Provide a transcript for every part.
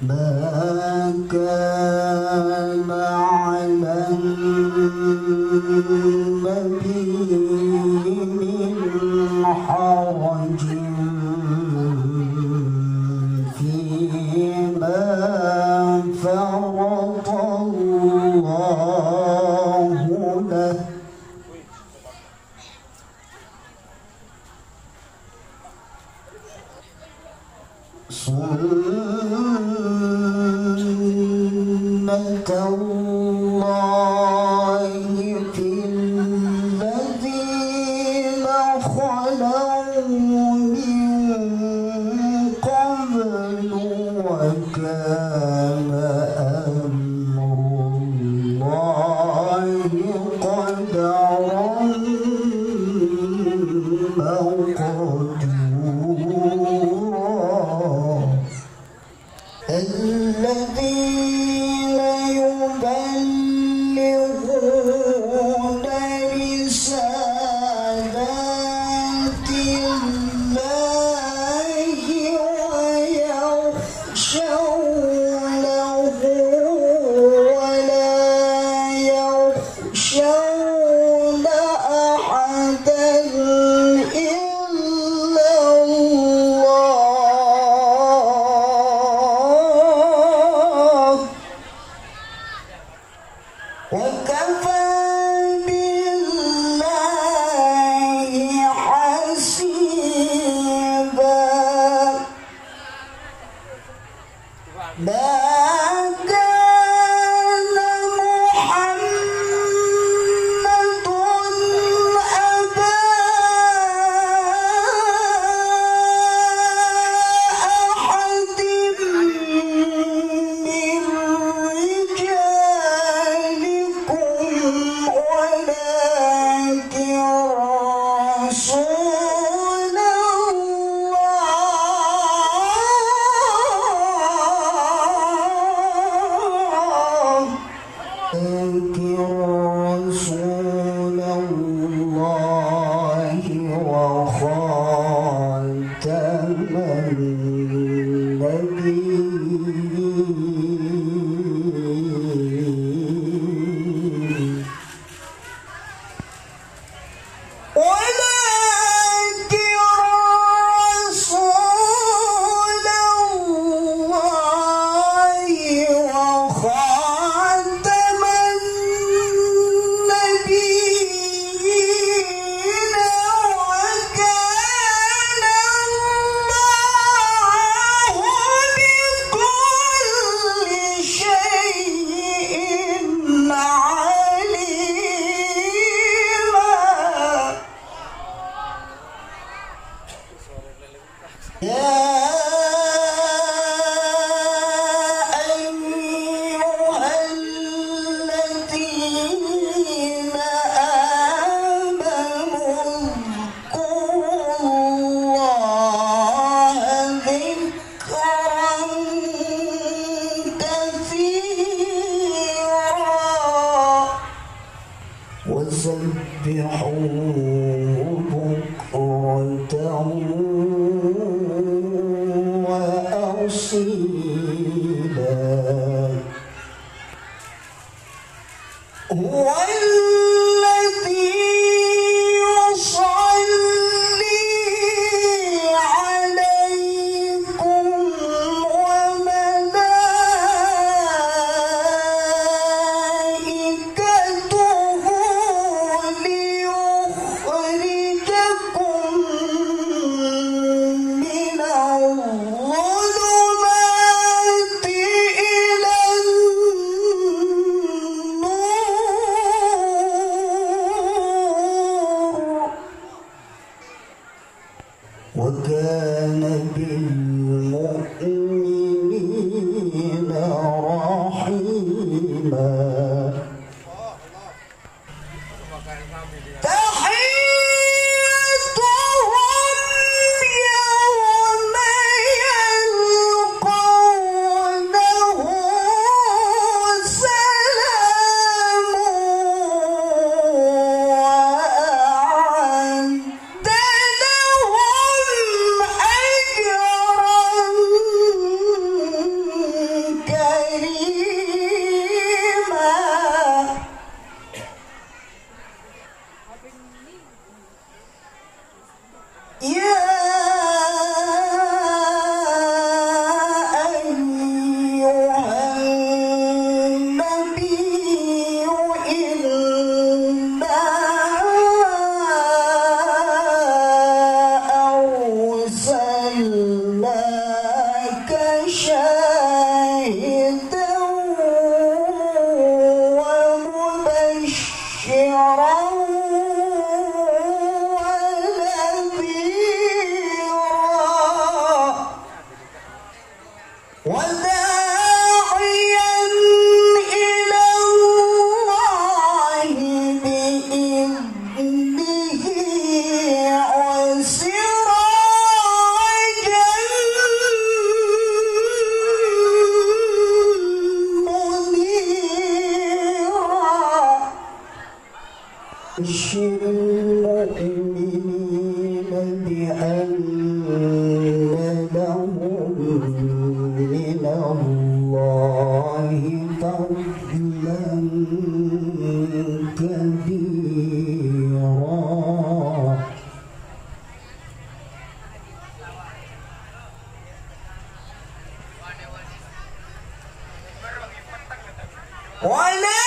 bơ cơ سنة You. وسبحوه بكرة وكان المؤمنين بأن لهم من الله فضلا كبيرا ولا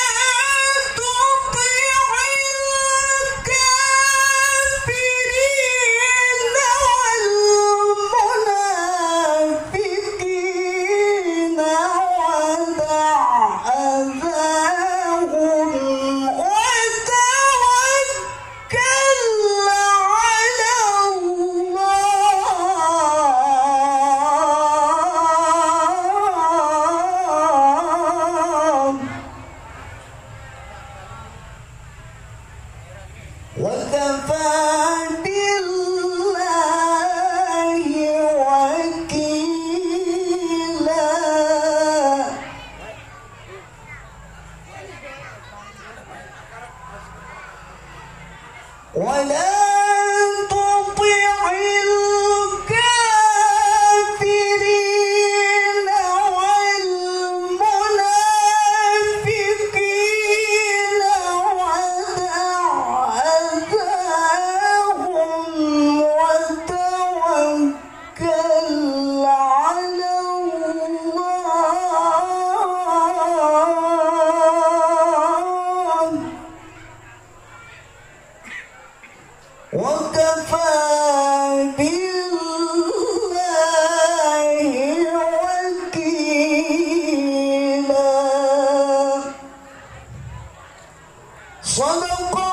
Quando eu